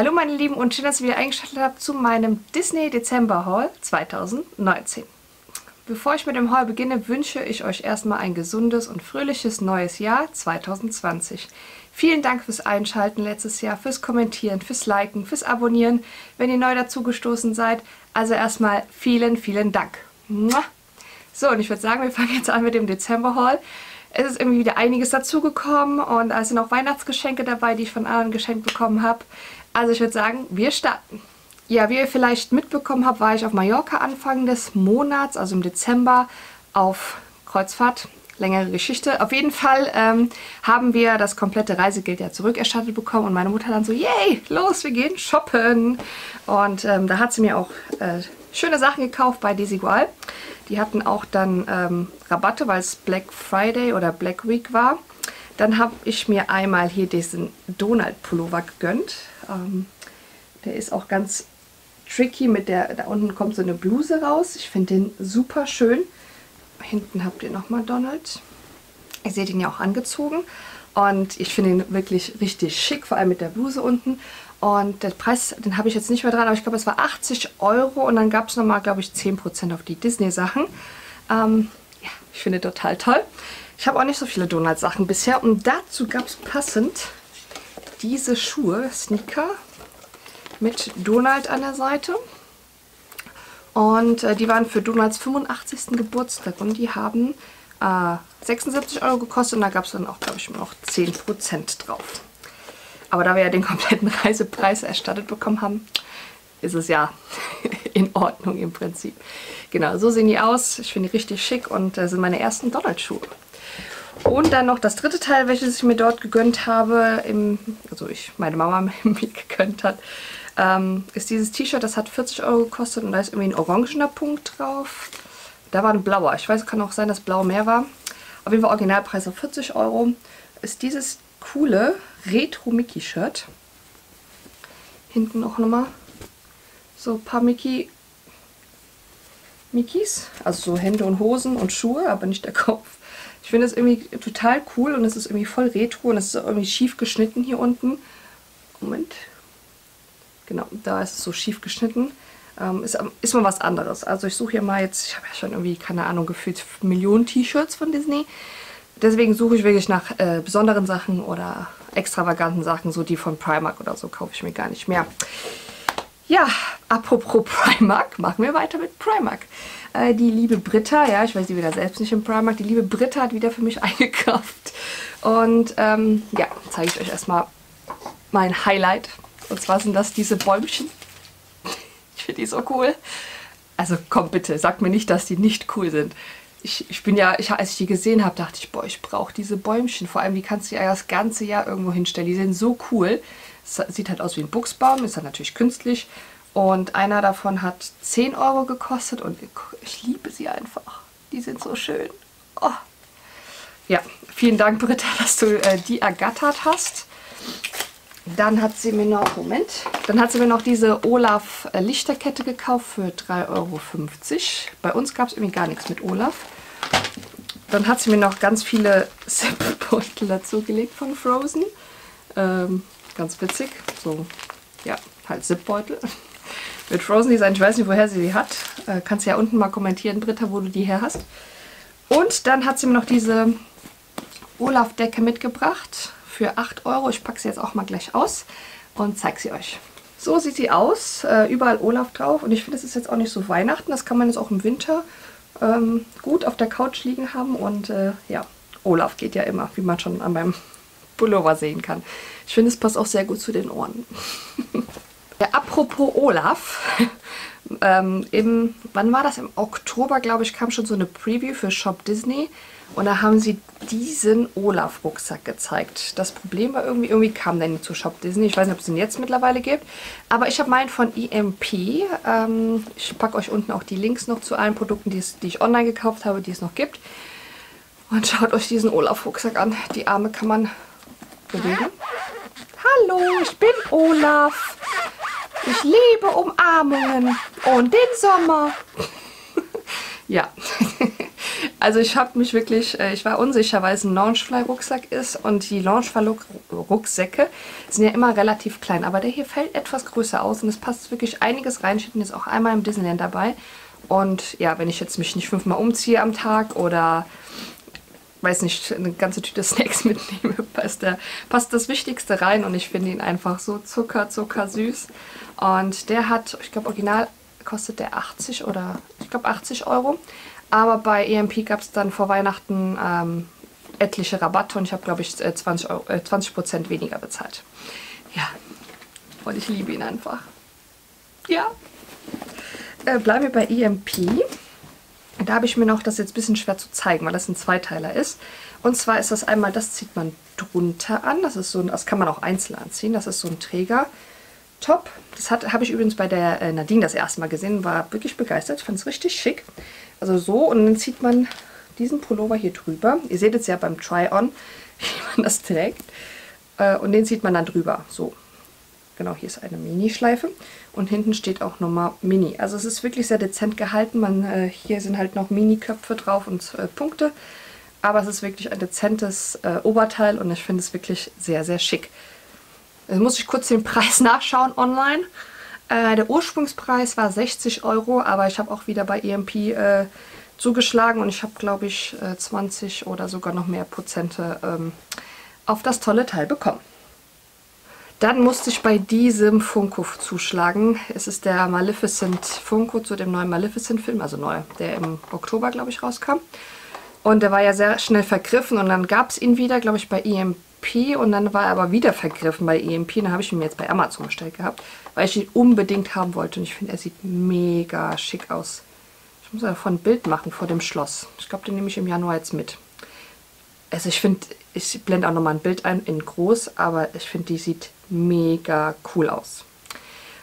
Hallo meine Lieben und schön, dass ihr wieder eingeschaltet habt zu meinem Disney Dezember Haul 2019. Bevor ich mit dem Haul beginne, wünsche ich euch erstmal ein gesundes und fröhliches neues Jahr 2020. Vielen Dank fürs Einschalten letztes Jahr, fürs Kommentieren, fürs Liken, fürs Abonnieren, wenn ihr neu dazugestoßen seid. Also erstmal vielen, vielen Dank. So, und ich würde sagen, wir fangen jetzt an mit dem Dezember Haul. Es ist irgendwie wieder einiges dazugekommen und es sind auch Weihnachtsgeschenke dabei, die ich von anderen geschenkt bekommen habe. Also ich würde sagen, wir starten. Ja, wie ihr vielleicht mitbekommen habt, war ich auf Mallorca Anfang des Monats, also im Dezember, auf Kreuzfahrt. Längere Geschichte. Auf jeden Fall ähm, haben wir das komplette Reisegeld ja zurückerstattet bekommen und meine Mutter dann so, yay, los, wir gehen shoppen. Und ähm, da hat sie mir auch äh, schöne Sachen gekauft bei Desigual. Die hatten auch dann ähm, Rabatte, weil es Black Friday oder Black Week war. Dann habe ich mir einmal hier diesen Donald Pullover gegönnt. Ähm, der ist auch ganz tricky mit der, da unten kommt so eine Bluse raus. Ich finde den super schön. Hinten habt ihr nochmal Donald. Ihr seht ihn ja auch angezogen. Und ich finde ihn wirklich richtig schick, vor allem mit der Bluse unten. Und der Preis, den habe ich jetzt nicht mehr dran, aber ich glaube, es war 80 Euro. Und dann gab es nochmal, glaube ich, 10% auf die Disney-Sachen. Ähm, ja, ich finde total toll. Ich habe auch nicht so viele Donald-Sachen bisher. Und dazu gab es passend diese Schuhe, Sneaker mit Donald an der Seite. Und äh, die waren für Donalds 85. Geburtstag und die haben äh, 76 Euro gekostet und da gab es dann auch, glaube ich, noch 10% drauf. Aber da wir ja den kompletten Reisepreis erstattet bekommen haben, ist es ja in Ordnung im Prinzip. Genau, so sehen die aus. Ich finde die richtig schick und das äh, sind meine ersten Donald-Schuhe. Und dann noch das dritte Teil, welches ich mir dort gegönnt habe, im, also ich, meine Mama mir gegönnt hat, ähm, ist dieses T-Shirt, das hat 40 Euro gekostet und da ist irgendwie ein orangener Punkt drauf. Da war ein blauer. Ich weiß, kann auch sein, dass blau mehr war. Auf jeden Fall Originalpreis auf 40 Euro. Ist dieses coole Retro-Mickey-Shirt. Hinten auch nochmal so ein paar Mickey Mickeys. Also so Hände und Hosen und Schuhe, aber nicht der Kopf. Ich finde es irgendwie total cool und es ist irgendwie voll retro und es ist irgendwie schief geschnitten hier unten. Moment. Genau, da ist es so schief geschnitten. Ähm, ist, ist mal was anderes. Also ich suche hier mal jetzt, ich habe ja schon irgendwie, keine Ahnung, gefühlt Millionen T-Shirts von Disney. Deswegen suche ich wirklich nach äh, besonderen Sachen oder extravaganten Sachen, so die von Primark oder so kaufe ich mir gar nicht mehr. Ja, apropos Primark, machen wir weiter mit Primark. Äh, die liebe Britta, ja, ich weiß sie wieder selbst nicht im Primark, die liebe Britta hat wieder für mich eingekauft. Und ähm, ja, zeige ich euch erstmal mein Highlight. Und zwar sind das diese Bäumchen. Ich finde die so cool. Also komm bitte, sag mir nicht, dass die nicht cool sind. Ich, ich bin ja, ich, als ich die gesehen habe, dachte ich, boah, ich brauche diese Bäumchen. Vor allem, wie kannst du die ja das ganze Jahr irgendwo hinstellen? Die sind so cool. Sieht halt aus wie ein Buchsbaum, ist dann natürlich künstlich. Und einer davon hat 10 Euro gekostet und ich liebe sie einfach. Die sind so schön. Oh. Ja, vielen Dank Britta, dass du äh, die ergattert hast. Dann hat sie mir noch, Moment, dann hat sie mir noch diese Olaf äh, Lichterkette gekauft für 3,50 Euro. Bei uns gab es irgendwie gar nichts mit Olaf. Dann hat sie mir noch ganz viele Zip-Beutel dazugelegt von Frozen. Ähm, ganz witzig. So, ja, halt Zip-Beutel mit Frozen Design. Ich weiß nicht, woher sie die hat. Äh, kannst ja unten mal kommentieren, Britta, wo du die her hast. Und dann hat sie mir noch diese Olaf-Decke mitgebracht für 8 Euro. Ich packe sie jetzt auch mal gleich aus und zeige sie euch. So sieht sie aus. Äh, überall Olaf drauf. Und ich finde, es ist jetzt auch nicht so Weihnachten. Das kann man jetzt auch im Winter ähm, gut auf der Couch liegen haben. Und äh, ja, Olaf geht ja immer, wie man schon an meinem Pullover sehen kann. Ich finde, es passt auch sehr gut zu den Ohren. Ja, apropos Olaf, ähm, im, wann war das? Im Oktober, glaube ich, kam schon so eine Preview für Shop Disney. Und da haben sie diesen Olaf-Rucksack gezeigt. Das Problem war irgendwie, irgendwie kam der nicht zu Shop Disney. Ich weiß nicht, ob es den jetzt mittlerweile gibt. Aber ich habe meinen von EMP. Ähm, ich packe euch unten auch die Links noch zu allen Produkten, die, die ich online gekauft habe, die es noch gibt. Und schaut euch diesen Olaf-Rucksack an. Die Arme kann man bewegen. Hallo, ich bin Olaf. Ich liebe Umarmungen und den Sommer. ja, Also ich habe mich wirklich, äh, ich war unsicher, weil es ein Launchfly-Rucksack ist und die Launchfly-Rucksäcke sind ja immer relativ klein. Aber der hier fällt etwas größer aus und es passt wirklich einiges rein. Ich bin jetzt auch einmal im Disneyland dabei. Und ja, wenn ich jetzt mich nicht fünfmal umziehe am Tag oder weiß nicht, eine ganze Tüte Snacks mitnehme, passt, der, passt das Wichtigste rein und ich finde ihn einfach so zucker, zucker süß. Und der hat, ich glaube, original kostet der 80 oder ich glaube 80 Euro. Aber bei EMP gab es dann vor Weihnachten ähm, etliche Rabatte und ich habe, glaube ich, 20, Euro, äh, 20 weniger bezahlt. Ja, und ich liebe ihn einfach. Ja. Äh, bleiben wir bei EMP. Da habe ich mir noch, das jetzt ein bisschen schwer zu zeigen, weil das ein Zweiteiler ist. Und zwar ist das einmal, das zieht man drunter an. Das ist so ein, das kann man auch einzeln anziehen. Das ist so ein Träger. Top. Das habe ich übrigens bei der äh, Nadine das erste Mal gesehen. War wirklich begeistert. Ich fand es richtig schick. Also so und dann zieht man diesen Pullover hier drüber. Ihr seht es ja beim Try-On, wie man das trägt. Äh, und den zieht man dann drüber. So. Genau, hier ist eine Mini-Schleife. Und hinten steht auch nochmal Mini. Also es ist wirklich sehr dezent gehalten. Man, äh, hier sind halt noch Mini-Köpfe drauf und äh, Punkte. Aber es ist wirklich ein dezentes äh, Oberteil und ich finde es wirklich sehr, sehr schick. Jetzt muss ich kurz den Preis nachschauen online. Äh, der Ursprungspreis war 60 Euro, aber ich habe auch wieder bei EMP äh, zugeschlagen und ich habe, glaube ich, äh, 20 oder sogar noch mehr Prozente ähm, auf das tolle Teil bekommen. Dann musste ich bei diesem Funko zuschlagen. Es ist der Maleficent Funko zu dem neuen Maleficent-Film, also neu, der im Oktober, glaube ich, rauskam. Und der war ja sehr schnell vergriffen und dann gab es ihn wieder, glaube ich, bei EMP und dann war er aber wieder vergriffen bei EMP. Dann habe ich ihn jetzt bei Amazon bestellt gehabt, weil ich ihn unbedingt haben wollte. Und ich finde, er sieht mega schick aus. Ich muss davon ein Bild machen vor dem Schloss. Ich glaube, den nehme ich im Januar jetzt mit. Also ich finde, ich blende auch nochmal ein Bild ein in groß, aber ich finde, die sieht mega cool aus.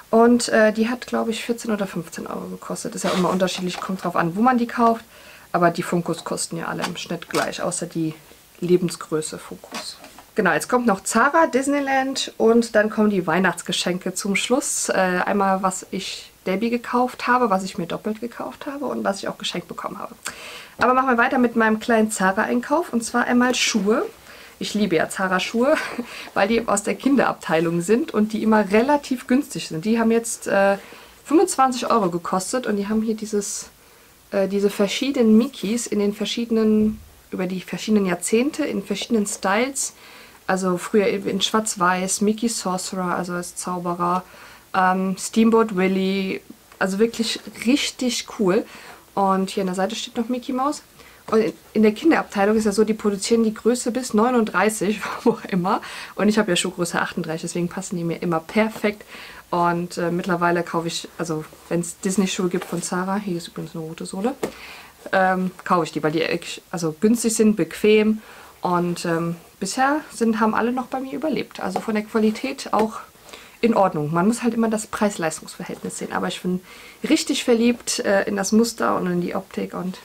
Und äh, die hat, glaube ich, 14 oder 15 Euro gekostet. Ist ja immer unterschiedlich, kommt drauf an, wo man die kauft. Aber die Funkos kosten ja alle im Schnitt gleich, außer die Lebensgröße Funkos. Genau, jetzt kommt noch Zara, Disneyland und dann kommen die Weihnachtsgeschenke zum Schluss. Äh, einmal, was ich Debbie gekauft habe, was ich mir doppelt gekauft habe und was ich auch geschenkt bekommen habe. Aber machen wir weiter mit meinem kleinen Zara-Einkauf und zwar einmal Schuhe. Ich liebe ja Zara-Schuhe, weil die aus der Kinderabteilung sind und die immer relativ günstig sind. Die haben jetzt äh, 25 Euro gekostet und die haben hier dieses, äh, diese verschiedenen Mickeys in den verschiedenen, über die verschiedenen Jahrzehnte, in verschiedenen Styles also früher in Schwarz-Weiß, Mickey Sorcerer, also als Zauberer, ähm, Steamboat Willie, also wirklich richtig cool. Und hier an der Seite steht noch Mickey Mouse. Und in der Kinderabteilung ist ja so, die produzieren die Größe bis 39, wo auch immer. Und ich habe ja Schuhgröße 38, deswegen passen die mir immer perfekt. Und äh, mittlerweile kaufe ich, also wenn es Disney-Schuhe gibt von Zara, hier ist übrigens eine rote Sohle, ähm, kaufe ich die, weil die also günstig sind, bequem und ähm, bisher sind, haben alle noch bei mir überlebt. Also von der Qualität auch in Ordnung. Man muss halt immer das Preis-Leistungs-Verhältnis sehen. Aber ich bin richtig verliebt äh, in das Muster und in die Optik und.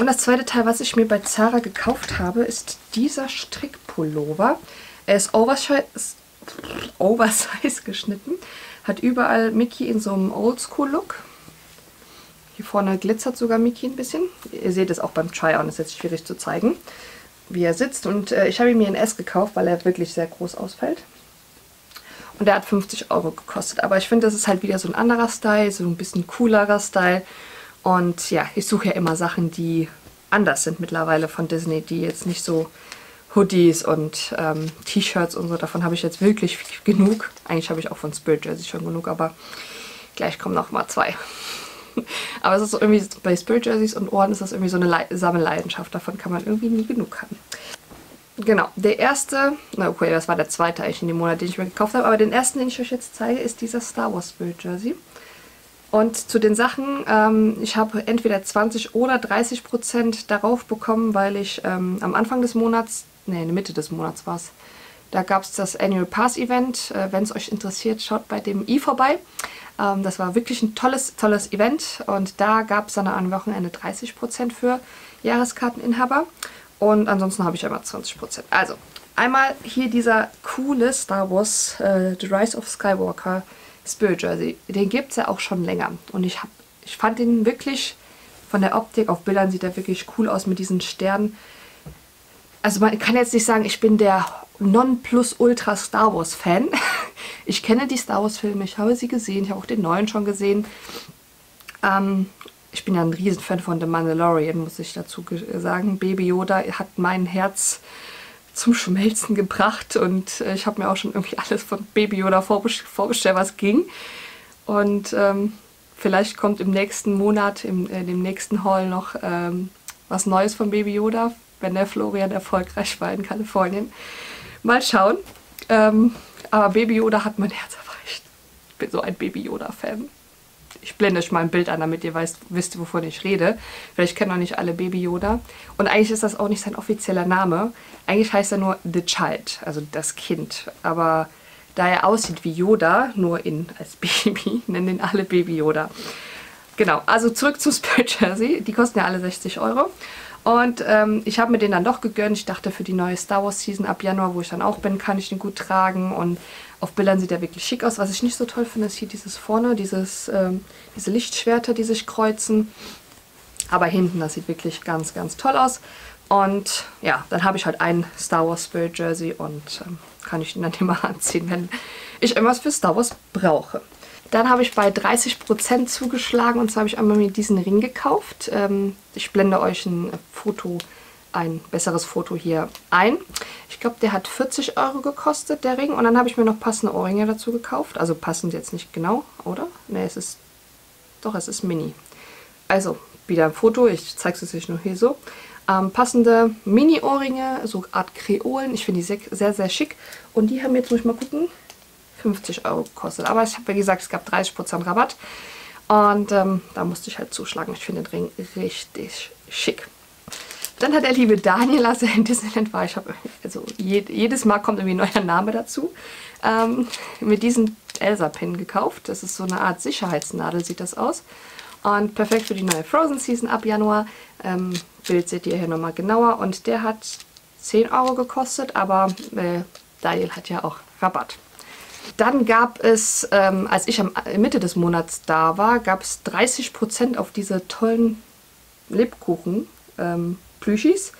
Und das zweite Teil, was ich mir bei Zara gekauft habe, ist dieser Strickpullover. Er ist oversize, geschnitten, hat überall Mickey in so einem Oldschool-Look. Hier vorne glitzert sogar Mickey ein bisschen. Ihr seht es auch beim Try-On, ist jetzt schwierig zu zeigen wie er sitzt. Und äh, ich habe ihn mir in S gekauft, weil er wirklich sehr groß ausfällt. Und der hat 50 Euro gekostet. Aber ich finde, das ist halt wieder so ein anderer Style, so ein bisschen coolerer Style. Und ja, ich suche ja immer Sachen, die anders sind mittlerweile von Disney, die jetzt nicht so Hoodies und ähm, T-Shirts und so. Davon habe ich jetzt wirklich genug. Eigentlich habe ich auch von Spirit Jersey schon genug, aber gleich kommen noch mal zwei. Aber es ist so irgendwie bei Spirit Jerseys und Ohren ist das irgendwie so eine Le Sammelleidenschaft. Davon kann man irgendwie nie genug haben. Genau, der erste, na okay, das war der zweite eigentlich in dem Monat, den ich mir gekauft habe, aber den ersten, den ich euch jetzt zeige, ist dieser Star Wars Spirit Jersey. Und zu den Sachen, ähm, ich habe entweder 20 oder 30 Prozent darauf bekommen, weil ich ähm, am Anfang des Monats, ne, in der Mitte des Monats war es, da gab es das Annual Pass Event. Äh, Wenn es euch interessiert, schaut bei dem i vorbei. Ähm, das war wirklich ein tolles, tolles Event und da gab es dann am Wochenende 30% für Jahreskarteninhaber und ansonsten habe ich einmal 20%. Also, einmal hier dieser coole Star Wars äh, The Rise of Skywalker Spirit Jersey. Den gibt es ja auch schon länger und ich, hab, ich fand den wirklich von der Optik. Auf Bildern sieht er wirklich cool aus mit diesen Sternen. Also man kann jetzt nicht sagen, ich bin der Non-Plus-Ultra Star Wars Fan. Ich kenne die Star Wars Filme, ich habe sie gesehen, ich habe auch den neuen schon gesehen. Ähm, ich bin ja ein Riesenfan von The Mandalorian, muss ich dazu sagen. Baby Yoda hat mein Herz zum Schmelzen gebracht und äh, ich habe mir auch schon irgendwie alles von Baby Yoda vorgestellt, was ging. Und ähm, vielleicht kommt im nächsten Monat, im äh, dem nächsten Haul noch ähm, was Neues von Baby Yoda, wenn der Florian erfolgreich war in Kalifornien. Mal schauen. Ähm, aber Baby Yoda hat mein Herz erreicht. Ich bin so ein Baby Yoda-Fan. Ich blende euch mal ein Bild an, damit ihr weißt, wisst, wovon ich rede. Vielleicht kennen noch nicht alle Baby Yoda. Und eigentlich ist das auch nicht sein offizieller Name. Eigentlich heißt er nur The Child, also das Kind. Aber da er aussieht wie Yoda, nur in als Baby, nennen ihn alle Baby Yoda. Genau, also zurück zu Spirit Jersey. Die kosten ja alle 60 Euro. Und ähm, ich habe mir den dann doch gegönnt. Ich dachte, für die neue Star Wars Season ab Januar, wo ich dann auch bin, kann ich den gut tragen. Und auf Bildern sieht er wirklich schick aus. Was ich nicht so toll finde, ist hier dieses vorne, dieses, ähm, diese Lichtschwerter, die sich kreuzen. Aber hinten, das sieht wirklich ganz, ganz toll aus. Und ja, dann habe ich halt ein Star Wars Spirit Jersey und ähm, kann ich ihn dann immer anziehen, wenn ich irgendwas für Star Wars brauche. Dann habe ich bei 30% zugeschlagen und zwar habe ich einmal mir diesen Ring gekauft. Ähm, ich blende euch ein Foto, ein besseres Foto hier ein. Ich glaube, der hat 40 Euro gekostet, der Ring. Und dann habe ich mir noch passende Ohrringe dazu gekauft. Also passend jetzt nicht genau, oder? Ne, es ist, doch, es ist mini. Also, wieder ein Foto, ich zeige es euch nur hier so. Ähm, passende Mini-Ohrringe, so Art Kreolen. Ich finde die sehr, sehr, sehr schick. Und die haben jetzt, muss ich mal gucken, 50 Euro gekostet. Aber ich habe ja gesagt, es gab 30% Rabatt. Und ähm, da musste ich halt zuschlagen. Ich finde den Ring richtig schick. Dann hat der liebe Daniel, als er in Disneyland war, ich habe, also je, jedes Mal kommt irgendwie ein neuer Name dazu, ähm, mit diesem Elsa-Pin gekauft. Das ist so eine Art Sicherheitsnadel, sieht das aus. Und perfekt für die neue Frozen Season ab Januar. Ähm, Bild seht ihr hier nochmal genauer. Und der hat 10 Euro gekostet, aber äh, Daniel hat ja auch Rabatt. Dann gab es, ähm, als ich am Mitte des Monats da war, gab es 30% auf diese tollen Lebkuchen ähm, Plüschis.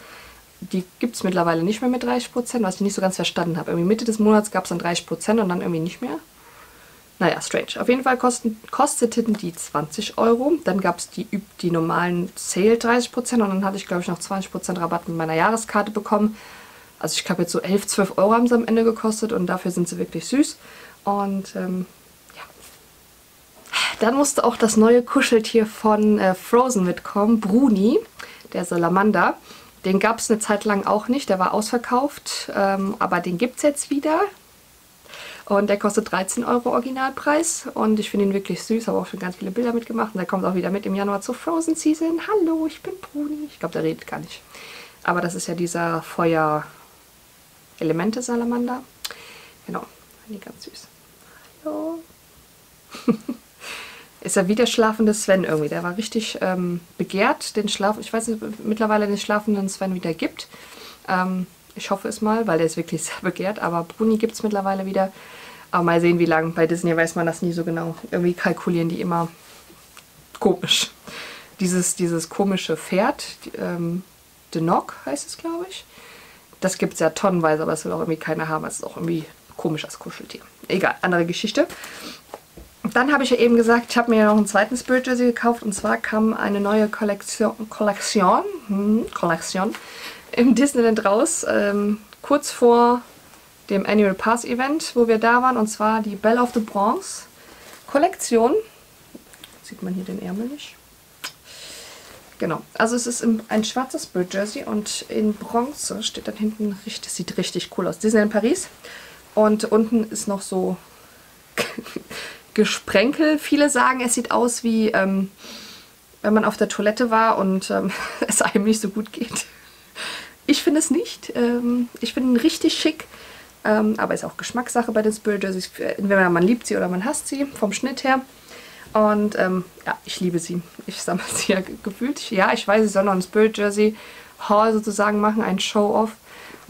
Die gibt es mittlerweile nicht mehr mit 30%, was ich nicht so ganz verstanden habe. Irgendwie Mitte des Monats gab es dann 30% und dann irgendwie nicht mehr. Naja, strange. Auf jeden Fall kosten, kosteten die 20 Euro. Dann gab es die, die normalen Sale 30% und dann hatte ich, glaube ich, noch 20% Rabatt mit meiner Jahreskarte bekommen. Also ich glaube jetzt so 11, 12 Euro haben sie am Ende gekostet und dafür sind sie wirklich süß. Und ähm, ja. Dann musste auch das neue Kuscheltier von äh, Frozen mitkommen, Bruni, der Salamander. Den gab es eine Zeit lang auch nicht, der war ausverkauft, ähm, aber den gibt es jetzt wieder. Und der kostet 13 Euro Originalpreis und ich finde ihn wirklich süß, habe auch schon ganz viele Bilder mitgemacht und der kommt auch wieder mit im Januar zur Frozen Season. Hallo, ich bin Bruni. Ich glaube, der redet gar nicht. Aber das ist ja dieser Feuer, Elemente-Salamander. Genau, finde ich ganz süß. Hallo. ist er wieder schlafende Sven irgendwie. Der war richtig ähm, begehrt, den Schlaf. Ich weiß nicht, mittlerweile den schlafenden Sven wieder gibt. Ähm, ich hoffe es mal, weil der ist wirklich sehr begehrt. Aber Bruni gibt es mittlerweile wieder. Aber mal sehen, wie lange. Bei Disney weiß man das nie so genau. Irgendwie kalkulieren die immer komisch. Dieses, dieses komische Pferd, ähm, Denok heißt es, glaube ich. Das gibt es ja tonnenweise, aber es will auch irgendwie keiner haben. Es ist auch irgendwie komisch als Kuscheltier. Egal, andere Geschichte. Dann habe ich ja eben gesagt, ich habe mir noch einen zweiten Spirit Jersey gekauft und zwar kam eine neue Kollektion, Kollektion, hm, im Disneyland raus, ähm, kurz vor dem Annual Pass Event, wo wir da waren und zwar die Belle of the Bronze Kollektion. Sieht man hier den Ärmel nicht? Genau, also es ist ein schwarzes Spirit Jersey und in Bronze steht dann hinten, richtig, sieht richtig cool aus. Disney in Paris. Und unten ist noch so Gesprenkel. Viele sagen, es sieht aus wie, ähm, wenn man auf der Toilette war und ähm, es einem nicht so gut geht. Ich finde es nicht. Ähm, ich finde ihn richtig schick. Ähm, aber ist auch Geschmackssache bei den Spirit Jerseys. Entweder man liebt sie oder man hasst sie, vom Schnitt her. Und ähm, ja, ich liebe sie. Ich sammle sie ja gefühlt. Ja, ich weiß, ich soll noch ein Spirit Jersey Haul sozusagen machen, ein Show-Off,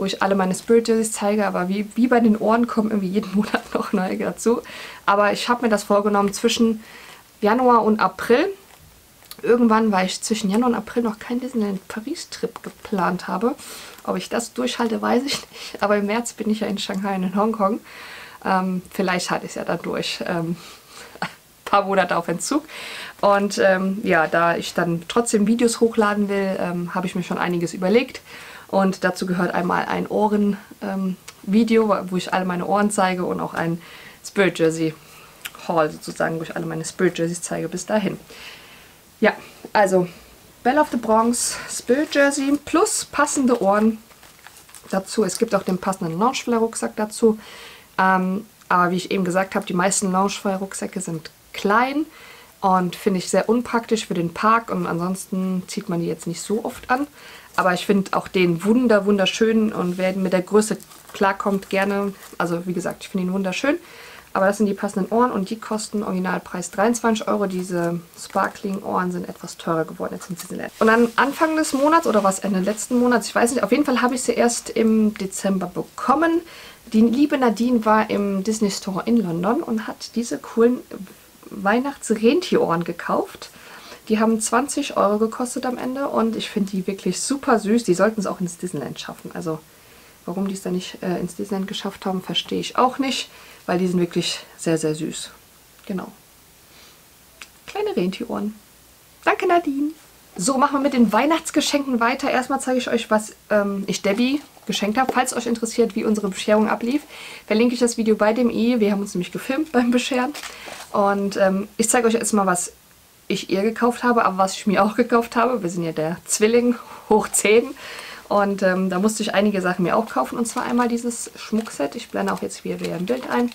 wo ich alle meine Spirit Jerseys zeige. Aber wie, wie bei den Ohren kommen irgendwie jeden Monat noch neue dazu. Aber ich habe mir das vorgenommen zwischen Januar und April irgendwann, weil ich zwischen Januar und April noch keinen Disneyland Paris-Trip geplant habe. Ob ich das durchhalte, weiß ich nicht. Aber im März bin ich ja in Shanghai und in Hongkong. Ähm, vielleicht halte ich es ja dann durch. Ähm, ein paar Monate auf Entzug. Und ähm, ja, da ich dann trotzdem Videos hochladen will, ähm, habe ich mir schon einiges überlegt. Und dazu gehört einmal ein Ohren-Video, ähm, wo ich alle meine Ohren zeige und auch ein Spirit Jersey Haul sozusagen, wo ich alle meine Spirit Jerseys zeige bis dahin. Ja, also Belle of the Bronx Spirit Jersey plus passende Ohren dazu. Es gibt auch den passenden Loungefly-Rucksack dazu. Ähm, aber wie ich eben gesagt habe, die meisten Loungefly-Rucksäcke sind klein und finde ich sehr unpraktisch für den Park und ansonsten zieht man die jetzt nicht so oft an. Aber ich finde auch den wunder wunderschön und wer mit der Größe klarkommt, gerne. Also wie gesagt, ich finde ihn wunderschön. Aber das sind die passenden Ohren und die kosten Originalpreis 23 Euro. Diese Sparkling-Ohren sind etwas teurer geworden jetzt in Disneyland. Und dann Anfang des Monats oder was Ende letzten Monats, ich weiß nicht, auf jeden Fall habe ich sie erst im Dezember bekommen. Die liebe Nadine war im Disney Store in London und hat diese coolen Weihnachts-Rentierohren gekauft. Die haben 20 Euro gekostet am Ende und ich finde die wirklich super süß. Die sollten es auch ins Disneyland schaffen. Also warum die es dann nicht äh, ins Disneyland geschafft haben, verstehe ich auch nicht weil die sind wirklich sehr, sehr süß. Genau. Kleine Rentierohren. Danke, Nadine. So, machen wir mit den Weihnachtsgeschenken weiter. Erstmal zeige ich euch, was ähm, ich Debbie geschenkt habe. Falls euch interessiert, wie unsere Bescherung ablief, verlinke ich das Video bei dem i. Wir haben uns nämlich gefilmt beim Bescheren. Und ähm, ich zeige euch erstmal, was ich ihr gekauft habe, aber was ich mir auch gekauft habe. Wir sind ja der Zwilling hoch 10. Und ähm, da musste ich einige Sachen mir auch kaufen. Und zwar einmal dieses Schmuckset. Ich blende auch jetzt wieder, ein Bild ein.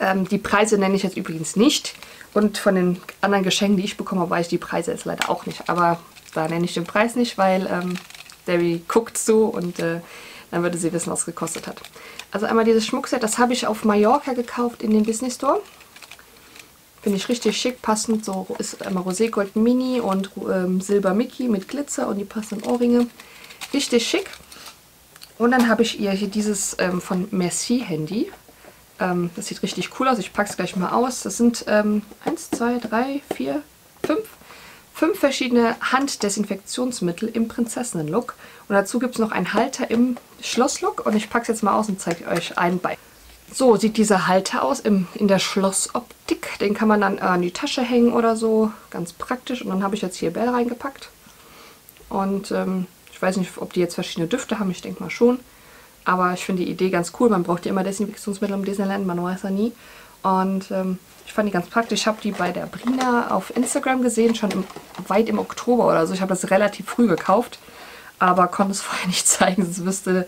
Ähm, die Preise nenne ich jetzt übrigens nicht. Und von den anderen Geschenken, die ich bekomme, weiß ich die Preise jetzt leider auch nicht. Aber da nenne ich den Preis nicht, weil ähm, Debbie guckt so und äh, dann würde sie wissen, was es gekostet hat. Also einmal dieses Schmuckset, das habe ich auf Mallorca gekauft in dem Business Store. Finde ich richtig schick, passend. So ist einmal Roségold Mini und ähm, Silber Mickey mit Glitzer und die passenden Ohrringe. Richtig schick. Und dann habe ich ihr hier dieses ähm, von Merci Handy. Ähm, das sieht richtig cool aus. Ich packe es gleich mal aus. Das sind ähm, 1, 2, 3, 4, 5. Fünf verschiedene Handdesinfektionsmittel im Prinzessinnen-Look. Und dazu gibt es noch einen Halter im Schloss-Look. Und ich packe es jetzt mal aus und zeige euch einen bei. So sieht dieser Halter aus im, in der Schlossoptik. Den kann man dann äh, in die Tasche hängen oder so. Ganz praktisch. Und dann habe ich jetzt hier Bell reingepackt. Und ähm, ich weiß nicht, ob die jetzt verschiedene Düfte haben, ich denke mal schon. Aber ich finde die Idee ganz cool. Man braucht ja immer Desinfektionsmittel im Disneyland, man weiß ja nie. Und ähm, ich fand die ganz praktisch. Ich habe die bei der Brina auf Instagram gesehen, schon im, weit im Oktober oder so. Ich habe das relativ früh gekauft, aber konnte es vorher nicht zeigen. Sonst wüsste,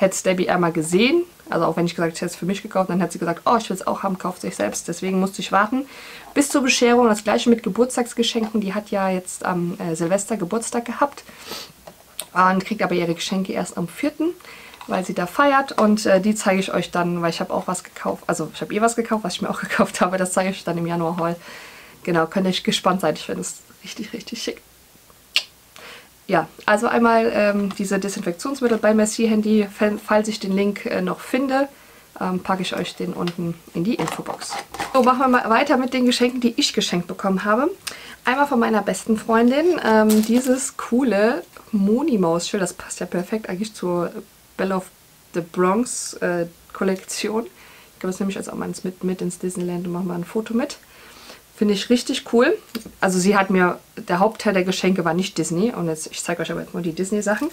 hätte es Debbie einmal gesehen. Also auch wenn ich gesagt hätte, hätte es für mich gekauft, dann hätte sie gesagt, oh, ich will es auch haben, kauft sich selbst. Deswegen musste ich warten bis zur Bescherung. Das gleiche mit Geburtstagsgeschenken. Die hat ja jetzt am äh, Silvester Geburtstag gehabt und kriegt aber ihre Geschenke erst am 4., weil sie da feiert und äh, die zeige ich euch dann, weil ich habe auch was gekauft, also ich habe ihr was gekauft, was ich mir auch gekauft habe, das zeige ich dann im Januar-Haul. Genau, könnt ihr gespannt sein, ich finde es richtig, richtig schick. Ja, also einmal ähm, diese Desinfektionsmittel bei Messi Handy, falls ich den Link äh, noch finde, ähm, packe ich euch den unten in die Infobox. So, machen wir mal weiter mit den Geschenken, die ich geschenkt bekommen habe. Einmal von meiner besten Freundin ähm, dieses coole Moni-Maus-Schild. Das passt ja perfekt eigentlich zur Belle of the Bronx äh, Kollektion. Ich glaube, das nehme ich jetzt auch mal mit, mit ins Disneyland und mache mal ein Foto mit. Finde ich richtig cool. Also sie hat mir, der Hauptteil der Geschenke war nicht Disney. Und jetzt, ich zeige euch aber jetzt mal die Disney-Sachen.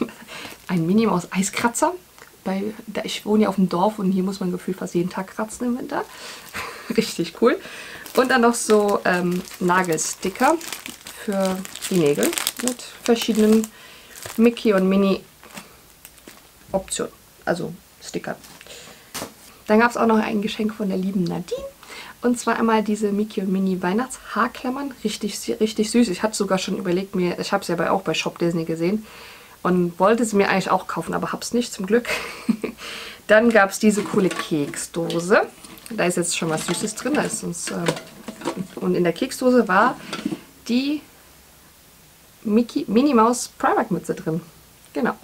Ein Mini-Maus Eiskratzer. Bei, ich wohne ja auf dem Dorf und hier muss man gefühlt fast jeden Tag kratzen im Winter. richtig cool. Und dann noch so ähm, Nagelsticker für die Nägel mit verschiedenen Mickey und Mini Optionen, also Sticker. Dann gab es auch noch ein Geschenk von der lieben Nadine. Und zwar einmal diese Mickey und Mini Weihnachtshaarklammern. Richtig, richtig süß. Ich hatte sogar schon überlegt, mir, ich habe es ja bei, auch bei Shop Disney gesehen. Und wollte sie mir eigentlich auch kaufen, aber habe es nicht zum Glück. Dann gab es diese coole Keksdose. Da ist jetzt schon was Süßes drin. Da ist uns, äh, und in der Keksdose war die Mickey, Minnie Maus Primark Mütze drin. Genau.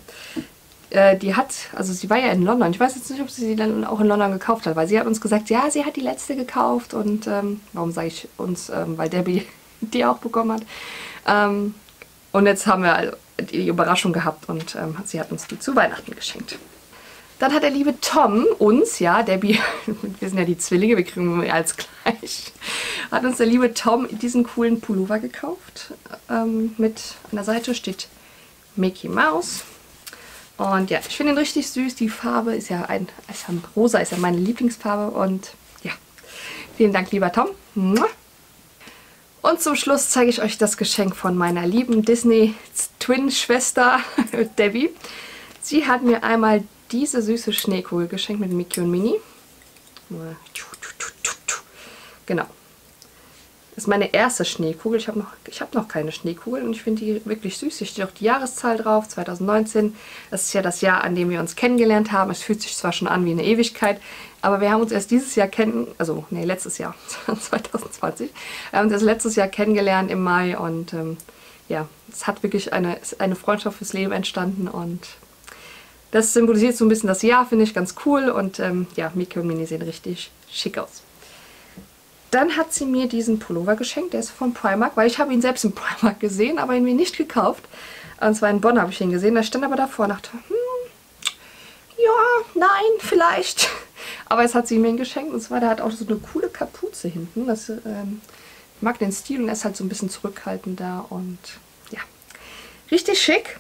Äh, die hat, also sie war ja in London. Ich weiß jetzt nicht, ob sie sie dann auch in London gekauft hat, weil sie hat uns gesagt, ja, sie hat die letzte gekauft und ähm, warum sage ich uns, ähm, weil Debbie die auch bekommen hat. Ähm, und jetzt haben wir also die Überraschung gehabt und ähm, sie hat uns die zu Weihnachten geschenkt. Dann hat der liebe Tom uns, ja, Debbie, wir sind ja die Zwillinge, wir kriegen mehr als gleich, hat uns der liebe Tom diesen coolen Pullover gekauft. Ähm, mit an der Seite steht Mickey Mouse. Und ja, ich finde ihn richtig süß. Die Farbe ist ja ein, ist ja rosa, ist ja meine Lieblingsfarbe. Und ja, vielen Dank, lieber Tom. Und zum Schluss zeige ich euch das Geschenk von meiner lieben Disney-Twin-Schwester Debbie. Sie hat mir einmal diese süße Schneekugel geschenkt mit Mickey und Minnie. Genau. Das ist meine erste Schneekugel. Ich habe noch, hab noch keine Schneekugel und ich finde die wirklich süß. Hier steht auch die Jahreszahl drauf, 2019. Das ist ja das Jahr, an dem wir uns kennengelernt haben. Es fühlt sich zwar schon an wie eine Ewigkeit, aber wir haben uns erst dieses Jahr kennen, also nee, letztes Jahr, 2020. Wir haben uns erst letztes Jahr kennengelernt im Mai und ähm, ja, es hat wirklich eine, eine Freundschaft fürs Leben entstanden und das symbolisiert so ein bisschen das Jahr, finde ich ganz cool und ähm, ja, Miki und Mini sehen richtig schick aus. Dann hat sie mir diesen Pullover geschenkt, der ist von Primark, weil ich habe ihn selbst im Primark gesehen, aber ihn mir nicht gekauft. Und zwar in Bonn habe ich ihn gesehen, da stand aber davor und dachte, hm, ja, nein, vielleicht. Aber jetzt hat sie mir ihn geschenkt und zwar, der hat auch so eine coole Kapuze hinten. Das, ähm, ich mag den Stil und er ist halt so ein bisschen zurückhaltender und ja, richtig schick.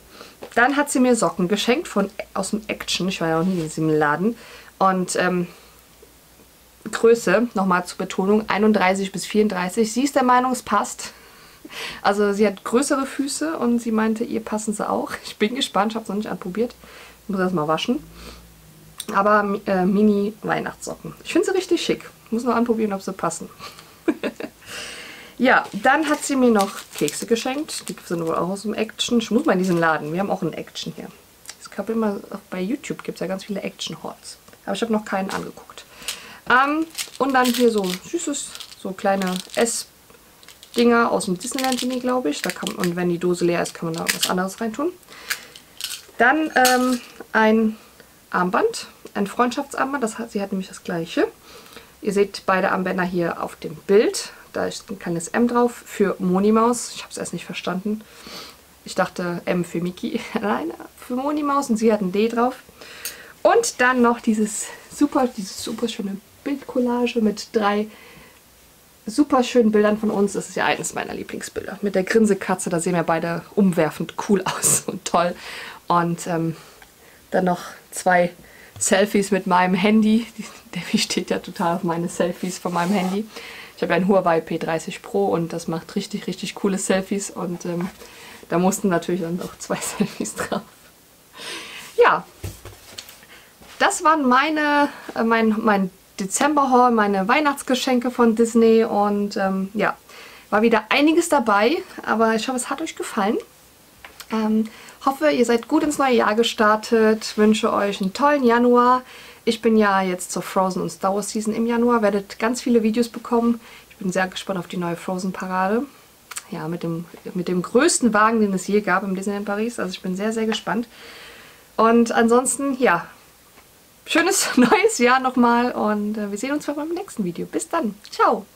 Dann hat sie mir Socken geschenkt von aus dem Action. Ich war ja auch nie in diesem Laden. Und ähm, Größe, nochmal zur Betonung, 31 bis 34. Sie ist der Meinung, es passt. Also sie hat größere Füße und sie meinte, ihr passen sie auch. Ich bin gespannt, ich habe es noch nicht anprobiert. Ich muss das mal waschen. Aber äh, Mini-Weihnachtssocken. Ich finde sie richtig schick. Ich muss noch anprobieren, ob sie passen. ja, dann hat sie mir noch Kekse geschenkt. Die sind wohl auch aus dem Action. Ich muss mal in diesen Laden. Wir haben auch einen Action hier. Ich glaube immer, bei YouTube gibt es ja ganz viele Action-Horts. Aber ich habe noch keinen angeguckt. Ähm, und dann hier so süßes, so kleine Ess-Dinger aus dem Disneyland Genie, glaube ich. Da kann, und wenn die Dose leer ist, kann man da was anderes reintun. Dann ähm, ein Armband, ein Freundschaftsarmband. Das hat, sie hat nämlich das gleiche. Ihr seht beide Armbänder hier auf dem Bild. Da ist ein kleines M drauf für Monimaus. Ich habe es erst nicht verstanden. Ich dachte M für Mickey. Nein, für Monimaus und sie hat ein D drauf. Und dann noch dieses super, dieses super schöne Bildcollage mit drei super schönen Bildern von uns. Das ist ja eines meiner Lieblingsbilder. Mit der Grinsekatze, da sehen wir beide umwerfend cool aus und toll. Und ähm, dann noch zwei Selfies mit meinem Handy. Der steht ja total auf meine Selfies von meinem Handy. Ich habe ja ein Huawei P30 Pro und das macht richtig, richtig coole Selfies. Und ähm, da mussten natürlich dann auch zwei Selfies drauf. Ja, das waren meine, äh, mein, mein Dezember-Haul, meine Weihnachtsgeschenke von Disney und ähm, ja, war wieder einiges dabei, aber ich hoffe, es hat euch gefallen. Ähm, hoffe, ihr seid gut ins neue Jahr gestartet, wünsche euch einen tollen Januar. Ich bin ja jetzt zur Frozen und Star Wars Season im Januar, werdet ganz viele Videos bekommen. Ich bin sehr gespannt auf die neue Frozen-Parade. Ja, mit dem, mit dem größten Wagen, den es je gab im Disneyland Paris. Also ich bin sehr, sehr gespannt. Und ansonsten, ja, schönes neues Jahr nochmal und äh, wir sehen uns beim nächsten Video. Bis dann. Ciao.